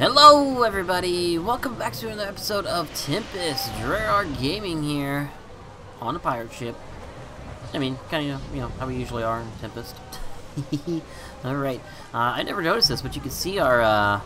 Hello everybody! Welcome back to another episode of Tempest. Gerard Gaming here on a pirate ship. I mean, kind of, you know, how we usually are in Tempest. Alright, uh, I never noticed this, but you can see our, uh,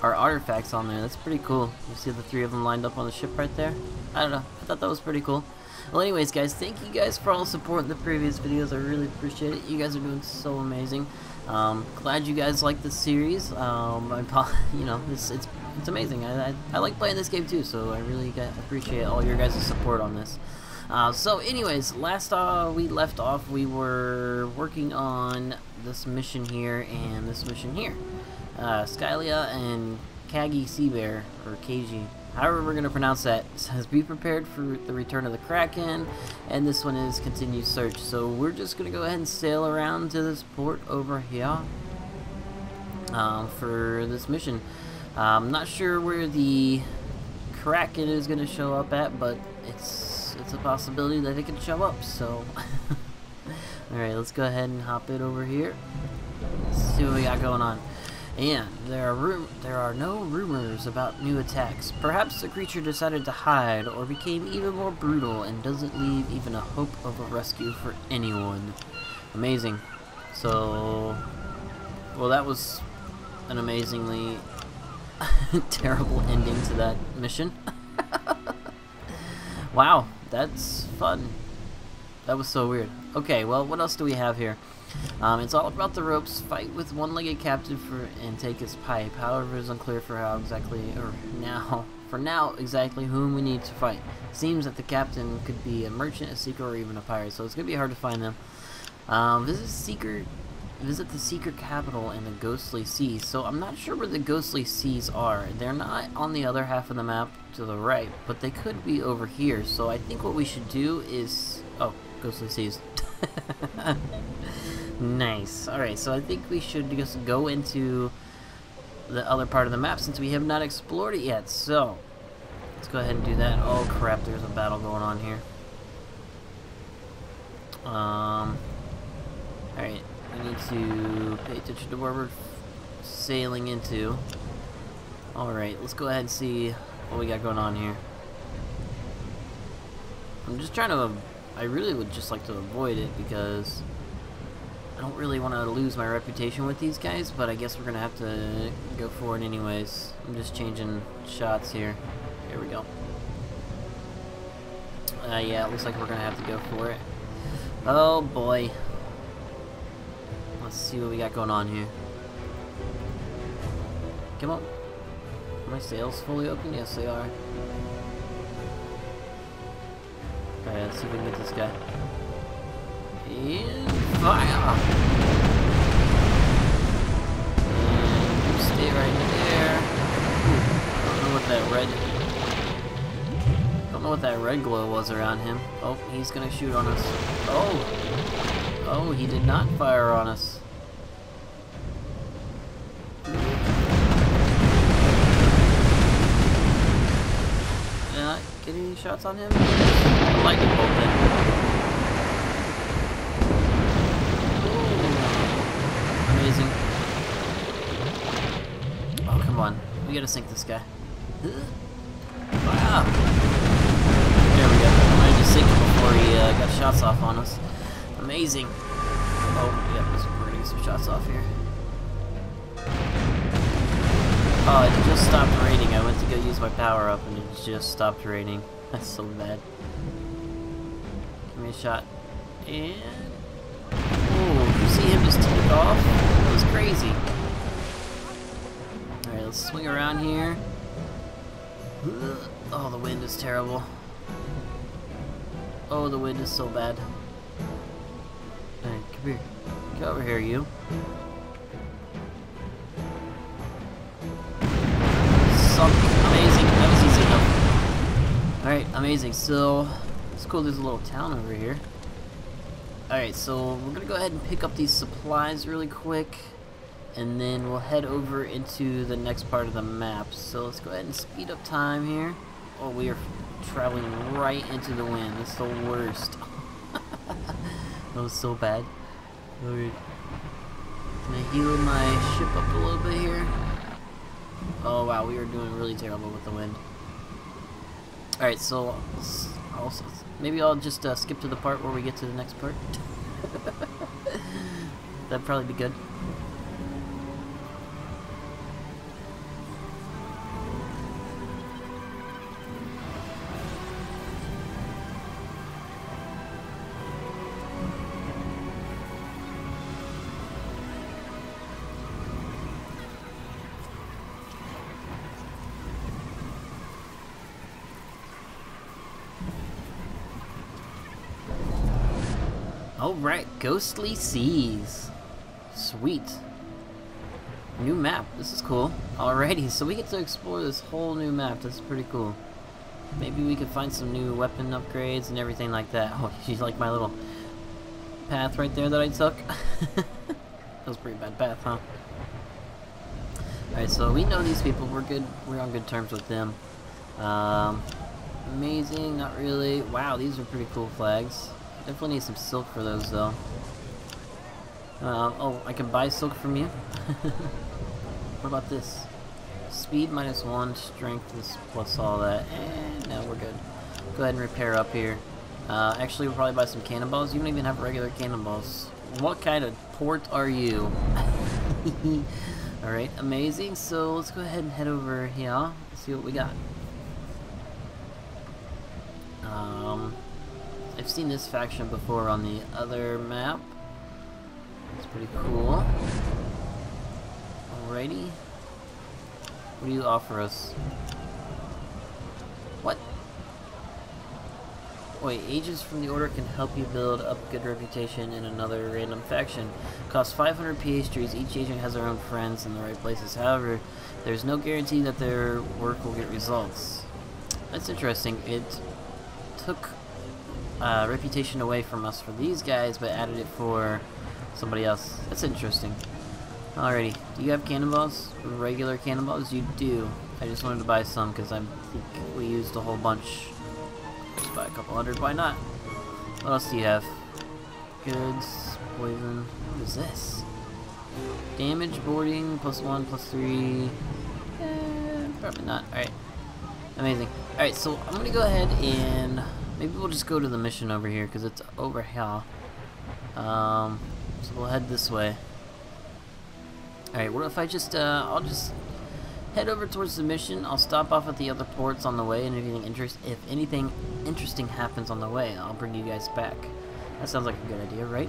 our artifacts on there. That's pretty cool. You see the three of them lined up on the ship right there? I don't know. I thought that was pretty cool. Well, anyways, guys, thank you guys for all the support in the previous videos. I really appreciate it. You guys are doing so amazing. Um, glad you guys like the series. Um, I, you know, it's it's it's amazing. I, I, I like playing this game too, so I really appreciate all your guys' support on this. Uh, so, anyways, last uh, we left off, we were working on this mission here and this mission here. Uh, Skylia and Kagi Seabear, or KG, however we're going to pronounce that, says be prepared for the return of the Kraken, and this one is continue search. So we're just going to go ahead and sail around to this port over here um, for this mission. I'm not sure where the Kraken is going to show up at, but it's it's a possibility that it can show up. So, all right, let's go ahead and hop it over here. Let's see what we got going on. And there are there are no rumors about new attacks. Perhaps the creature decided to hide or became even more brutal and doesn't leave even a hope of a rescue for anyone. Amazing. So, well that was an amazingly terrible ending to that mission. wow, that's fun. That was so weird. Okay, well, what else do we have here? Um, it's all about the ropes. Fight with one-legged captain for and take his pipe. However, it's unclear for how exactly or now for now exactly whom we need to fight. Seems that the captain could be a merchant, a seeker, or even a pirate. So it's gonna be hard to find them. Um, visit seeker. Visit the secret capital in the Ghostly Seas. So I'm not sure where the Ghostly Seas are. They're not on the other half of the map to the right, but they could be over here. So I think what we should do is... Oh, Ghostly Seas. Nice. Alright, so I think we should just go into the other part of the map since we have not explored it yet. So, let's go ahead and do that. Oh crap, there's a battle going on here. Um, Alright, we need to pay attention to where we're sailing into. Alright, let's go ahead and see what we got going on here. I'm just trying to... I really would just like to avoid it because... I don't really want to lose my reputation with these guys, but I guess we're going to have to go for it anyways. I'm just changing shots here. Here we go. Uh, yeah, it looks like we're going to have to go for it. Oh boy. Let's see what we got going on here. Come on. Are my sails fully open? Yes, they are. Alright, let's see if we can get this guy. And fire! Stay right there. I don't know what that red... don't know what that red glow was around him. Oh, he's gonna shoot on us. Oh! Oh, he did not fire on us. Did I get any shots on him? Lightning bolt then. Gotta sink this guy. There we go. I just sink him before he uh, got shots off on us. Amazing. Oh, yeah, we're gonna get some shots off here. Oh, it just stopped raining. I went to go use my power up and it just stopped raining. That's so bad. Give me a shot. And... Oh, you see him just take off? That was crazy. Let's swing around here. Oh, the wind is terrible. Oh, the wind is so bad. Alright, come here. Get over here, you. Some amazing. That was easy enough. Alright, amazing. So, it's cool there's a little town over here. Alright, so we're gonna go ahead and pick up these supplies really quick and then we'll head over into the next part of the map. So let's go ahead and speed up time here. Oh, we are traveling right into the wind. That's the worst. that was so bad. Can I heal my ship up a little bit here? Oh wow, we are doing really terrible with the wind. Alright, so also, maybe I'll just uh, skip to the part where we get to the next part. That'd probably be good. Ghostly Seas. Sweet. New map. This is cool. Alrighty, so we get to explore this whole new map. This is pretty cool. Maybe we could find some new weapon upgrades and everything like that. Oh, you like my little path right there that I took? that was a pretty bad path, huh? Alright, so we know these people. We're good. We're on good terms with them. Um, amazing. Not really. Wow, these are pretty cool flags. Definitely need some silk for those, though. Uh, oh, I can buy silk from you? what about this? Speed minus one, strength is plus all that. And no, we're good. Go ahead and repair up here. Uh, actually, we'll probably buy some cannonballs. You don't even have regular cannonballs. What kind of port are you? Alright, amazing. So let's go ahead and head over here. See what we got. I've seen this faction before on the other map. It's pretty cool. Alrighty. What do you offer us? What? Wait, agents from the Order can help you build up good reputation in another random faction. Costs 500 piastres. Each agent has their own friends in the right places. However, there's no guarantee that their work will get results. That's interesting. It took uh, reputation away from us for these guys, but added it for somebody else. That's interesting. Alrighty, do you have cannonballs? Regular cannonballs? You do. I just wanted to buy some because I think we used a whole bunch. Just buy a couple hundred, why not? What else do you have? Goods, poison, what is this? Damage boarding, plus one, plus three. Eh, probably not. Alright. Amazing. Alright, so I'm gonna go ahead and Maybe we'll just go to the mission over here, because it's over here. Um, so we'll head this way. Alright, what if I just, uh, I'll just head over towards the mission. I'll stop off at the other ports on the way, and if anything, interest, if anything interesting happens on the way, I'll bring you guys back. That sounds like a good idea, right?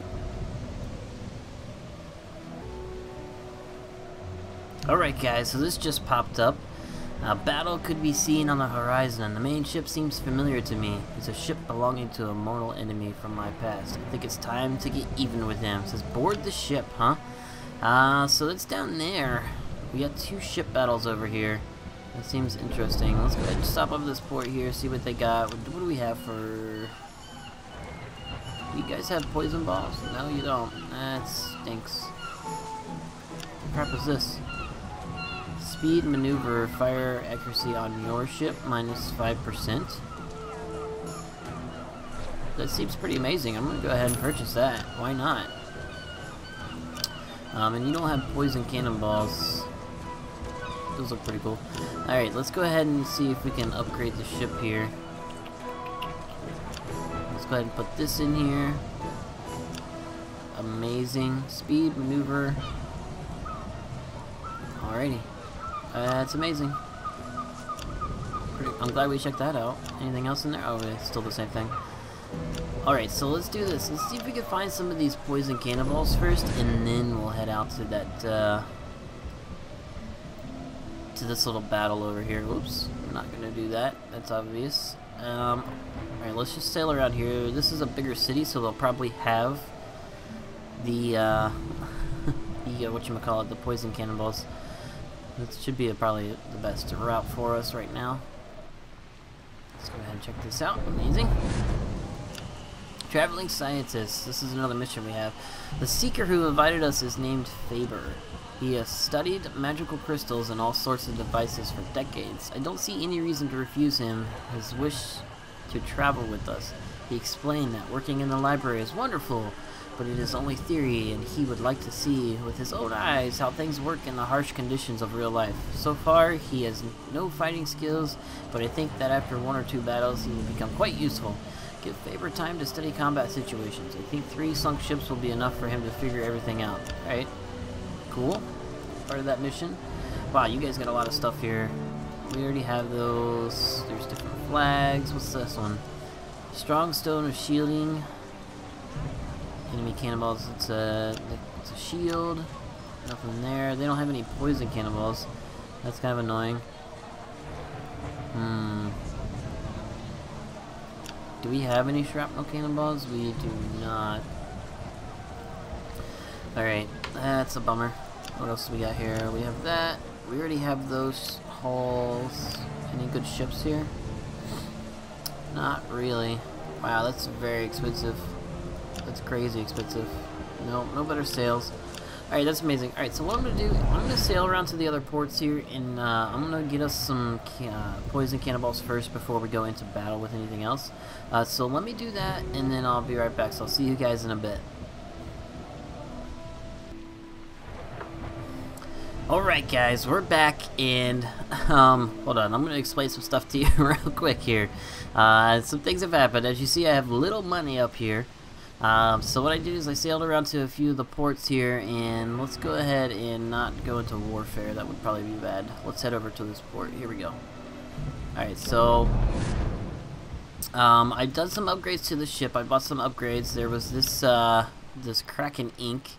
Alright guys, so this just popped up. A battle could be seen on the horizon, the main ship seems familiar to me. It's a ship belonging to a mortal enemy from my past. I think it's time to get even with him. It says, board the ship, huh? Uh, so it's down there. We got two ship battles over here. That seems interesting. Let's go ahead and stop over this port here, see what they got. What, what do we have for... You guys have poison balls? No, you don't. That stinks. What crap is this? Speed, maneuver, fire accuracy on your ship, minus 5%. That seems pretty amazing. I'm going to go ahead and purchase that. Why not? Um, and you don't have poison cannonballs. Those look pretty cool. Alright, let's go ahead and see if we can upgrade the ship here. Let's go ahead and put this in here. Amazing. Speed, maneuver. Alrighty. That's amazing. Pretty, I'm glad we checked that out. Anything else in there? Oh, it's still the same thing. Alright, so let's do this. Let's see if we can find some of these poison cannonballs first, and then we'll head out to that, uh, to this little battle over here. Oops, we're not to do that. That's obvious. Um, alright, let's just sail around here. This is a bigger city, so they'll probably have the, uh, the, uh, whatchamacallit, the poison cannonballs. This should be probably the best route for us right now. Let's go ahead and check this out. Amazing. Traveling Scientist. This is another mission we have. The Seeker who invited us is named Faber. He has studied magical crystals and all sorts of devices for decades. I don't see any reason to refuse him his wish to travel with us. He explained that working in the library is wonderful, but it is only theory, and he would like to see with his own eyes how things work in the harsh conditions of real life. So far, he has no fighting skills, but I think that after one or two battles, he will become quite useful. Give Faber time to study combat situations. I think three sunk ships will be enough for him to figure everything out. Alright. Cool. Part of that mission. Wow, you guys got a lot of stuff here. We already have those. There's different flags. What's this one? Strong stone of shielding. Enemy cannonballs. It's a it's a shield. Nothing there. They don't have any poison cannonballs. That's kind of annoying. Hmm. Do we have any shrapnel cannonballs? We do not. Alright, that's a bummer. What else do we got here? We have that. We already have those hulls. Any good ships here? Not really. Wow, that's very expensive. That's crazy expensive. No, no better sales. Alright, that's amazing. Alright, so what I'm going to do, I'm going to sail around to the other ports here, and uh, I'm going to get us some uh, poison cannonballs first before we go into battle with anything else. Uh, so let me do that, and then I'll be right back. So I'll see you guys in a bit. Alright guys, we're back and um, hold on, I'm going to explain some stuff to you real quick here. Uh, some things have happened. As you see, I have little money up here. Um, so what I did is I sailed around to a few of the ports here and let's go ahead and not go into warfare. That would probably be bad. Let's head over to this port. Here we go. Alright, so um, I've done some upgrades to the ship. I bought some upgrades. There was this uh, this Kraken ink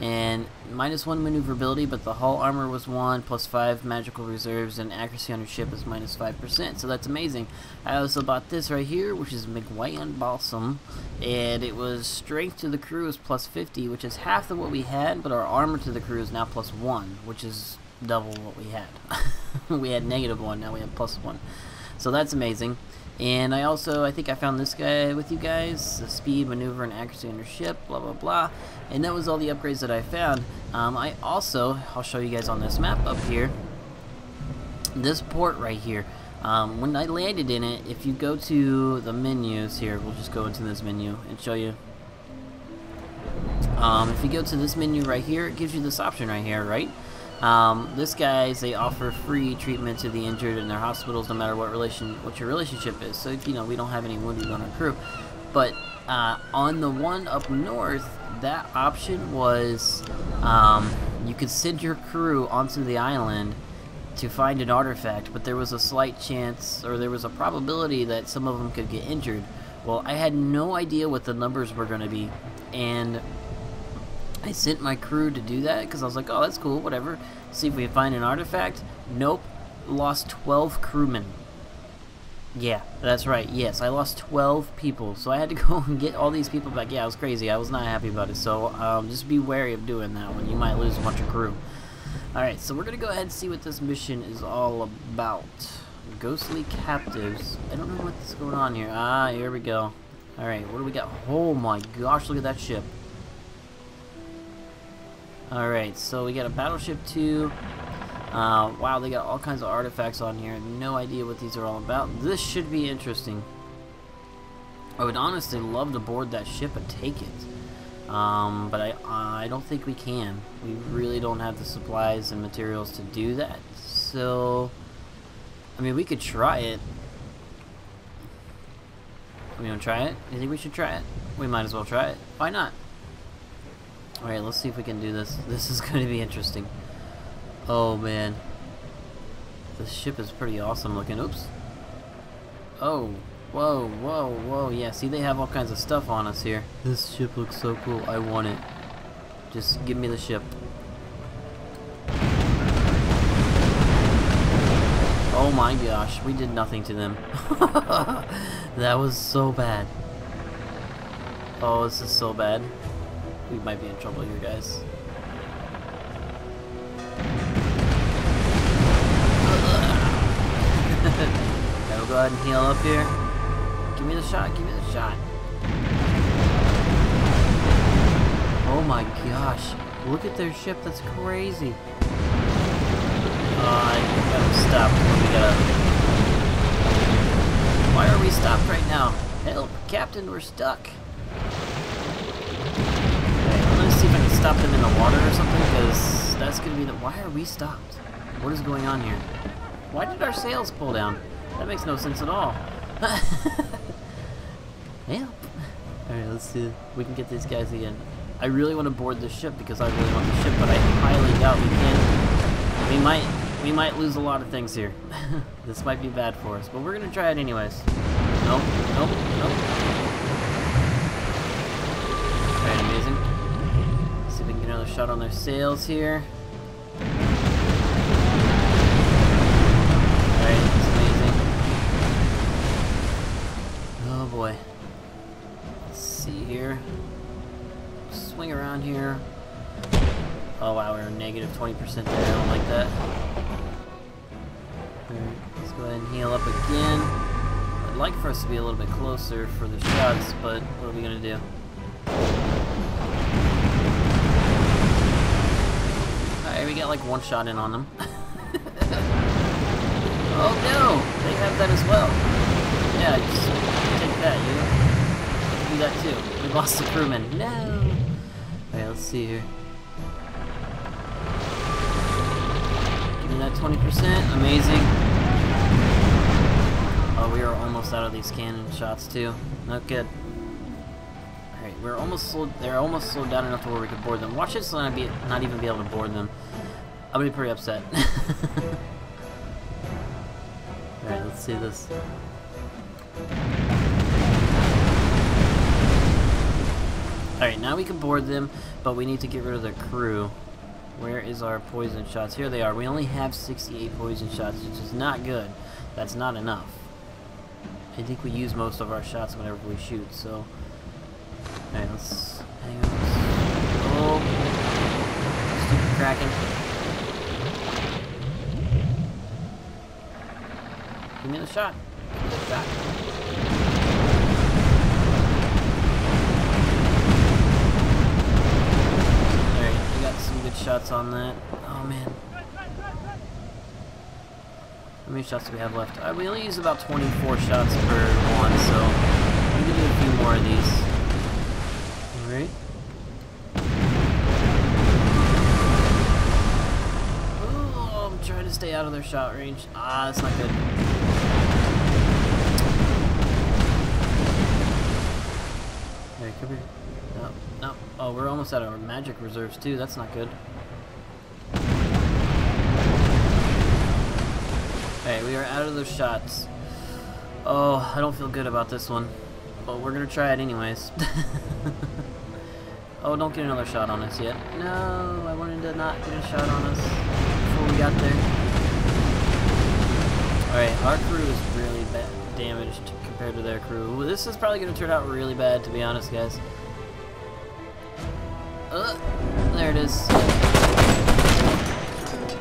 and minus one maneuverability, but the hull armor was one, plus five magical reserves, and accuracy on your ship is minus five percent. So that's amazing. I also bought this right here, which is McWyan Balsam, and it was strength to the crew is plus 50, which is half of what we had, but our armor to the crew is now plus one, which is double what we had. we had negative one, now we have plus one. So that's amazing. And I also, I think I found this guy with you guys, the speed, maneuver, and accuracy on your ship, blah, blah, blah. And that was all the upgrades that I found. Um, I also, I'll show you guys on this map up here, this port right here. Um, when I landed in it, if you go to the menus here, we'll just go into this menu and show you. Um, if you go to this menu right here, it gives you this option right here, right? Um, this guys, they offer free treatment to the injured in their hospitals, no matter what relation, what your relationship is. So you know, we don't have any wounded on our crew, but uh, on the one up north, that option was um, you could send your crew onto the island to find an artifact, but there was a slight chance, or there was a probability that some of them could get injured. Well, I had no idea what the numbers were going to be, and I sent my crew to do that because I was like, oh, that's cool, whatever. See if we find an artifact. Nope. Lost 12 crewmen. Yeah, that's right. Yes, I lost 12 people. So I had to go and get all these people back. Yeah, I was crazy. I was not happy about it. So um, just be wary of doing that one. You might lose a bunch of crew. Alright, so we're going to go ahead and see what this mission is all about. Ghostly captives. I don't know what's going on here. Ah, here we go. Alright, what do we got? Oh my gosh, look at that ship. Alright, so we got a Battleship 2. Uh, wow, they got all kinds of artifacts on here. No idea what these are all about. This should be interesting. I would honestly love to board that ship and take it. Um, but I, I don't think we can. We really don't have the supplies and materials to do that. So, I mean, we could try it. We to try it? You think we should try it? We might as well try it. Why not? Alright, let's see if we can do this. This is going to be interesting. Oh, man. This ship is pretty awesome looking. Oops. Oh. Whoa, whoa, whoa. Yeah, see, they have all kinds of stuff on us here. This ship looks so cool. I want it. Just give me the ship. Oh my gosh, we did nothing to them. that was so bad. Oh, this is so bad. We might be in trouble here, guys. I will go ahead and heal up here. Give me the shot, give me the shot. Oh my gosh. Look at their ship, that's crazy. Oh, I gotta stop. We gotta... Why are we stopped right now? Help, Captain, we're stuck. Stop them in the water or something? Because that's going to be the... Why are we stopped? What is going on here? Why did our sails pull down? That makes no sense at all. yeah. Alright, let's see we can get these guys again. I really want to board this ship because I really want the ship, but I highly doubt we can. We might we might lose a lot of things here. this might be bad for us, but we're gonna try it anyways. Nope, nope, nope. Shot on their sails. Oh boy. Let's see here. Swing around here. Oh wow, we're negative 20% there. I don't like that. Alright, let's go ahead and heal up again. I'd like for us to be a little bit closer for the shots, but what are we gonna do? Like one shot in on them. oh no! They have that as well. Yeah, just take that, you. Do that too. We lost the crewman. No! Alright, let's see here. Give me that 20%. Amazing. Oh, we are almost out of these cannon shots too. Not good. Alright, we're almost slowed they're almost slowed down enough to where we can board them. Watch this not be not even be able to board them. I'm gonna be pretty upset. Alright, let's see this. Alright, now we can board them, but we need to get rid of their crew. Where is our poison shots? Here they are. We only have 68 poison shots, which is not good. That's not enough. I think we use most of our shots whenever we shoot, so... Alright, let's... Hang on. Oh! Stupid Kraken. Give me the shot. Alright, we got some good shots on that. Oh man. How many shots do we have left? Uh, we only use about 24 shots per one, so we can do a few more of these. Alright. Ooh, I'm trying to stay out of their shot range. Ah, that's not good. No, no. Oh, we're almost out of magic reserves too. That's not good. Hey, we are out of those shots. Oh, I don't feel good about this one. But we're gonna try it anyways. oh, don't get another shot on us yet. No, I wanted to not get a shot on us before we got there. Alright, our crew is really damaged compared to their crew. This is probably gonna turn out really bad, to be honest, guys. Uh, there it is.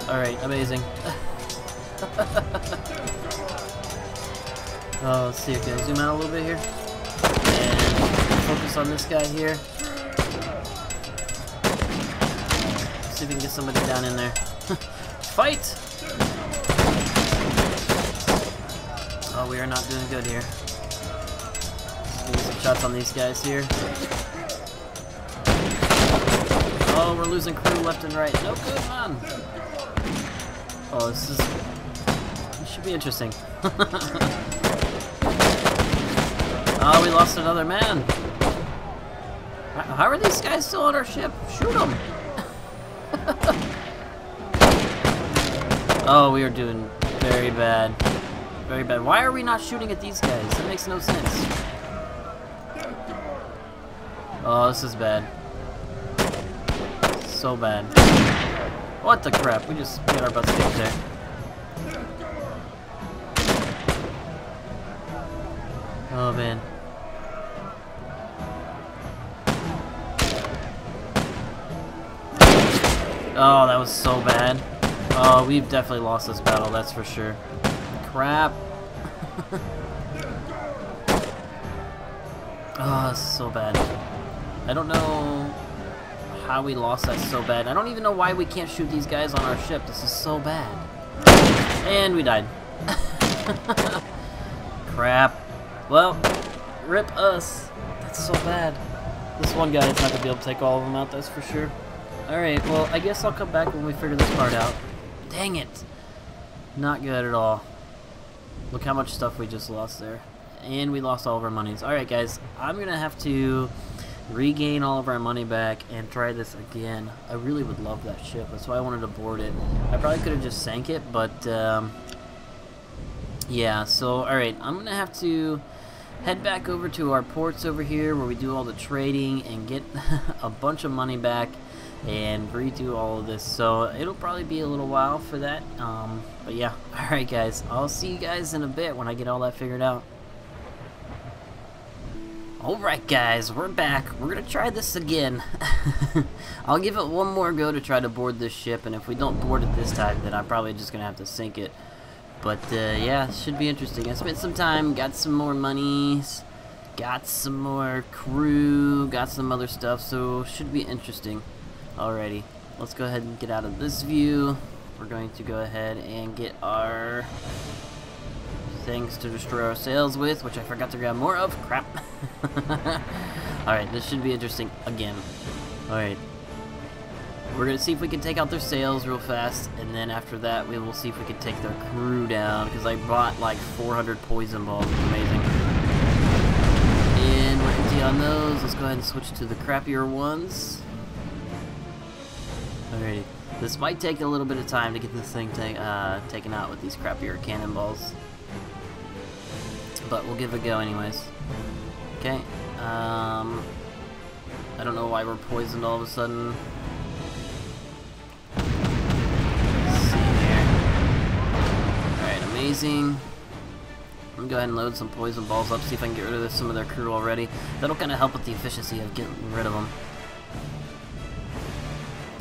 Alright, amazing. oh, let's see. Okay, zoom out a little bit here. And focus on this guy here. See if we can get somebody down in there. Fight! Oh, we are not doing good here. Shots on these guys here. Oh, we're losing crew left and right. No good, man. Oh, this is... This should be interesting. oh, we lost another man. How are these guys still on our ship? Shoot them! oh, we are doing very bad. Very bad. Why are we not shooting at these guys? That makes no sense. Oh, this is bad. So bad. What the crap? We just got our butts kicked there. Oh man. Oh, that was so bad. Oh, we've definitely lost this battle, that's for sure. Crap. oh, so bad. I don't know how we lost that so bad. I don't even know why we can't shoot these guys on our ship. This is so bad. And we died. Crap. Well, rip us. That's so bad. This one guy is not going to be able to take all of them out, that's for sure. Alright, well, I guess I'll come back when we figure this part out. Dang it! Not good at all. Look how much stuff we just lost there. And we lost all of our monies. Alright guys, I'm gonna have to regain all of our money back and try this again. I really would love that ship. That's why I wanted to board it. I probably could have just sank it, but um, yeah, so alright, I'm gonna have to head back over to our ports over here where we do all the trading and get a bunch of money back and redo all of this. So it'll probably be a little while for that. Um, but yeah, alright guys, I'll see you guys in a bit when I get all that figured out. Alright guys, we're back. We're gonna try this again. I'll give it one more go to try to board this ship, and if we don't board it this time, then I'm probably just gonna have to sink it. But uh, yeah, should be interesting. I spent some time, got some more monies, got some more crew, got some other stuff, so should be interesting. Alrighty, let's go ahead and get out of this view. We're going to go ahead and get our things to destroy our sails with, which I forgot to grab more of. Crap. Alright, this should be interesting again. Alright. We're to see if we can take out their sails real fast, and then after that we will see if we can take their crew down, because I bought like 400 poison balls. Amazing. And we're empty on those. Let's go ahead and switch to the crappier ones. Alrighty. This might take a little bit of time to get this thing ta uh, taken out with these crappier cannonballs. But we'll give it a go anyways. Okay. Um, I don't know why we're poisoned all of a sudden. Alright, amazing. I'm gonna go ahead and load some poison balls up, see if I can get rid of some of their crew already. That'll kind of help with the efficiency of getting rid of them.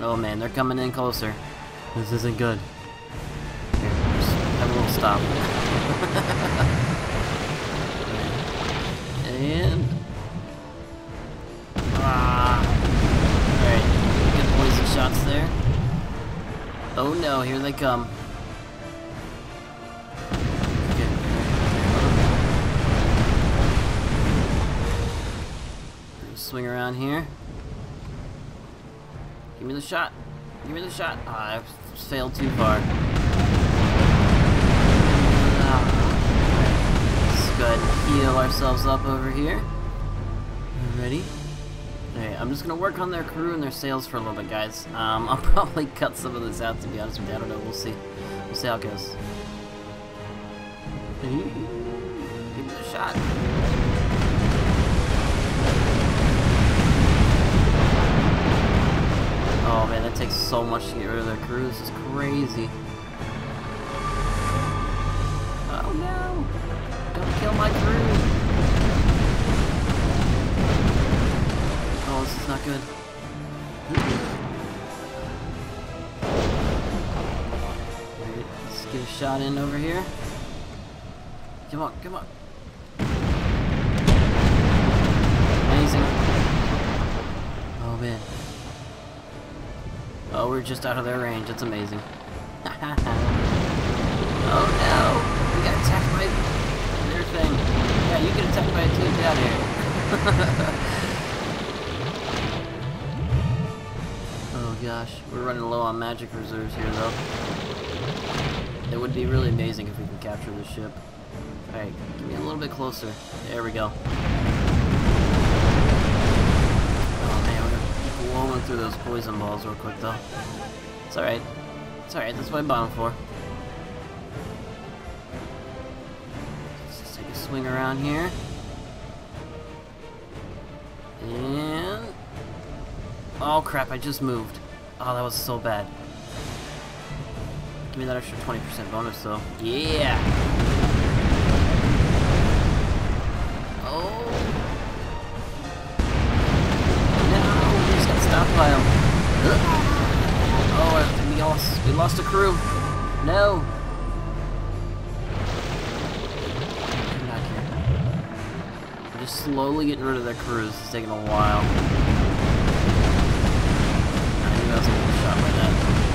Oh man, they're coming in closer. This isn't good. Here, just have a little stop. and... Ah! Alright, good poison shots there. Oh no, here they come. Swing around here. Give me the shot. Give me the shot. Oh, I failed too far. Go ahead and heal ourselves up over here. Ready? Okay, I'm just gonna work on their crew and their sails for a little bit, guys. Um, I'll probably cut some of this out, to be honest with you. I don't know. We'll see. We'll see how it goes. Give it a shot. Oh man, that takes so much to get rid of their crew. This is crazy. Oh no! Don't kill my crew! Oh, this is not good. Let's get a shot in over here. Come on, come on. Amazing. Oh man. Oh, we're just out of their range. That's amazing. oh no! We got attacked by. You get attacked by. Get out of here. oh gosh, we're running low on magic reserves here though. It would be really amazing if we could capture this ship. Alright, give me a little bit closer. There we go. Oh man, we're blowing through those poison balls real quick though. It's alright. It's alright, that's what I'm them for. Swing around here. And... Oh crap, I just moved. Oh, that was so bad. Give me that extra 20% bonus though. Yeah! Oh! by him. Oh, we lost, we lost a crew. No. Slowly getting rid of their crews. It's taking a while. I knew I was gonna get shot by that.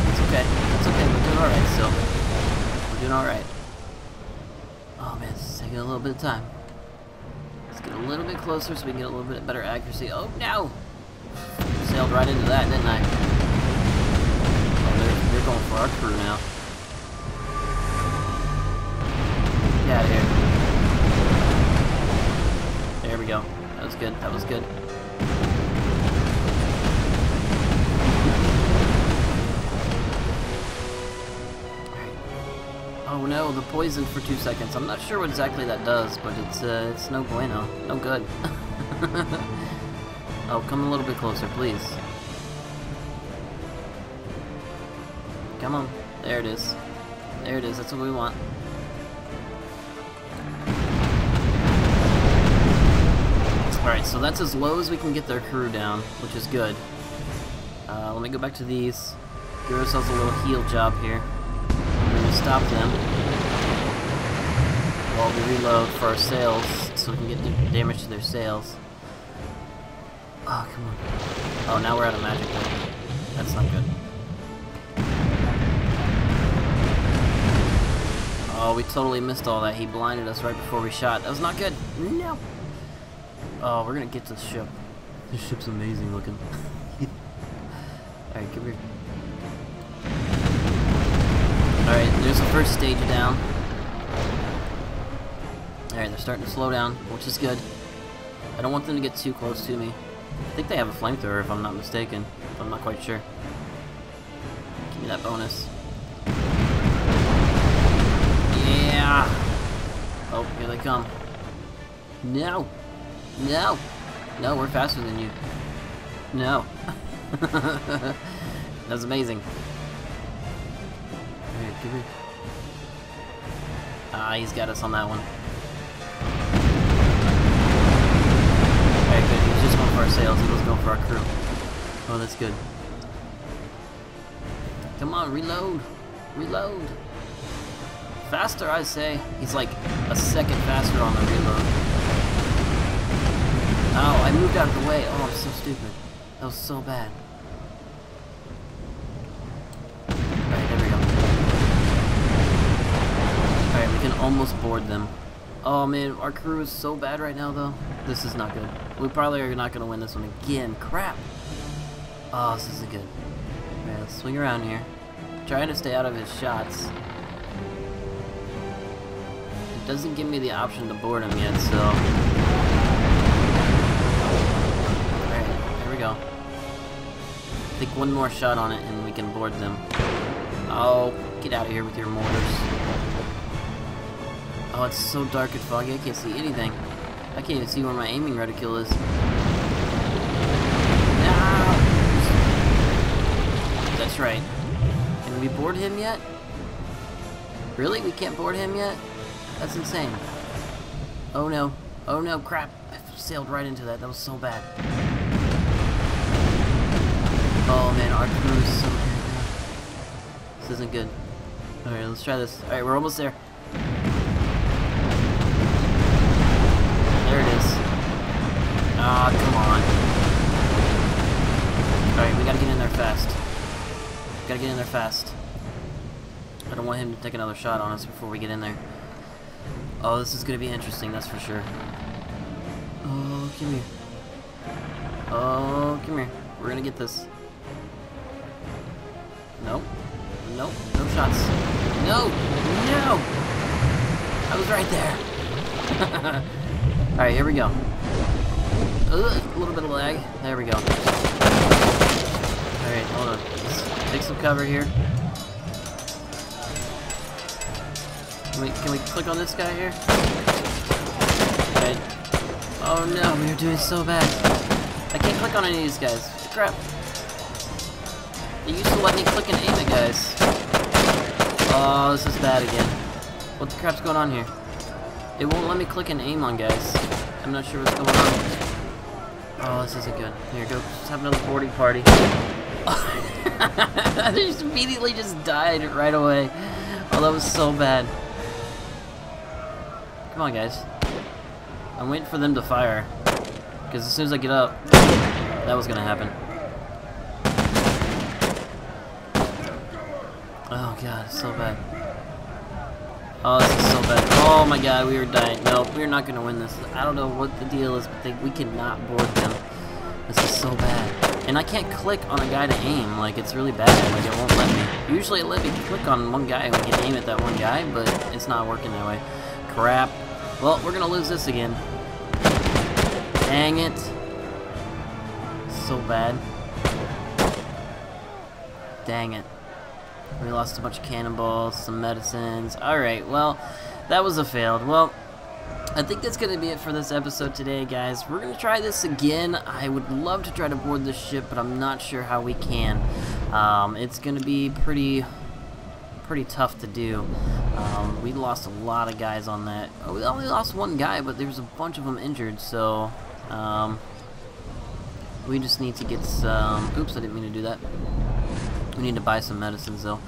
It's okay. It's okay. We're doing alright still. We're doing alright. Oh man, is taking a little bit of time. Let's get a little bit closer so we can get a little bit better accuracy. Oh no! sailed right into that, didn't I? Oh, You're going for our crew now. Get out of here. There we go. That was good. That was good. Oh no, the poison for two seconds. I'm not sure what exactly that does, but it's uh, it's no bueno. No good. oh, come a little bit closer, please. Come on. There it is. There it is. That's what we want. Alright, so that's as low as we can get their crew down, which is good. Uh, let me go back to these. Give ourselves a little heal job here We're gonna stop them while we reload for our sails so we can get damage to their sails. Oh, come on. Oh, now we're out of magic. That's not good. Oh, we totally missed all that. He blinded us right before we shot. That was not good. No. Oh, we're gonna get to the ship. This ship's amazing looking. Alright, come here. Alright, there's the first stage down. Alright, they're starting to slow down, which is good. I don't want them to get too close to me. I think they have a flamethrower if I'm not mistaken. I'm not quite sure. Give me that bonus. Yeah! Oh, here they come. No! No! No, we're faster than you. No. That's amazing. Ah, he's got us on that one. Alright, good. He was just going for our sails. He was going for our crew. Oh, that's good. Come on, reload. Reload. Faster, I say. He's like a second faster on the reload. Oh, I moved out of the way. Oh, I'm so stupid. That was so bad. Alright, there we go. Alright, we can almost board them. Oh man, our crew is so bad right now though. This is not good. We probably are not going to win this one again. Crap. Oh, this isn't good. Alright, let's swing around here. Trying to stay out of his shots. It doesn't give me the option to board him yet, so... Think one more shot on it and we can board them. Oh, get out of here with your mortars. Oh, it's so dark and foggy, I can't see anything. I can't even see where my aiming reticule is. No! That's right. Can we board him yet? Really? We can't board him yet? That's insane. Oh no. Oh no, crap. I sailed right into that. That was so bad. Oh man, our crew is so bad This isn't good. Alright, let's try this. Alright, we're almost there. There it is. Ah, oh, come on. Alright, we gotta get in there fast. Gotta get in there fast. I don't want him to take another shot on us before we get in there. Oh, this is gonna be interesting, that's for sure. Oh, come here. Oh, come here. We're gonna get this. Nope. No shots. No! No! I was right there. Alright, here we go. Ugh, a little bit of lag. There we go. Alright, hold on. Let's take some cover here. Can we, can we click on this guy here? Okay. Oh no, we are doing so bad. I can't click on any of these guys. Crap. It used to let me click and aim at guys. Oh, this is bad again. What the crap's going on here? It won't let me click and aim on guys. I'm not sure what's going on. Oh, this isn't good. Here, go. Just have another boarding party. they just immediately just died right away. Oh, that was so bad. Come on, guys. I'm waiting for them to fire. Because as soon as I get up, that was going to happen. Oh, God, so bad. Oh, this is so bad. Oh my god, we are dying. No, we're not to win this. I don't know what the deal is, but they, we cannot board them. This is so bad. And I can't click on a guy to aim, like it's really bad, like it won't let me. Usually it let me click on one guy and we can aim at that one guy, but it's not working that way. Crap. Well, we're gonna lose this again. Dang it. So bad. Dang it. We lost a bunch of cannonballs, some medicines. Alright, well, that was a failed. Well, I think that's going to be it for this episode today, guys. We're going to try this again. I would love to try to board this ship, but I'm not sure how we can. Um, it's going to be pretty pretty tough to do. Um, we lost a lot of guys on that. Oh, we only lost one guy, but there was a bunch of them injured, so um, we just need to get some... Oops, I didn't mean to do that. We need to buy some medicines, though.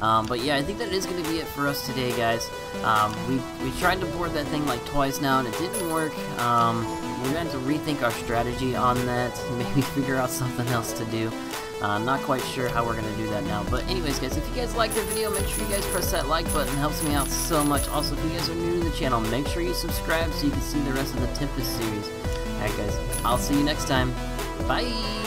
Um, but yeah, I think that is going to be it for us today, guys. Um, we, we tried to board that thing like twice now, and it didn't work. Um, we're going to have to rethink our strategy on that, maybe figure out something else to do. Uh, not quite sure how we're going to do that now. But anyways, guys, if you guys like the video, make sure you guys press that like button. It helps me out so much. Also, if you guys are new to the channel, make sure you subscribe so you can see the rest of the Tempest series. Alright, guys, I'll see you next time. Bye!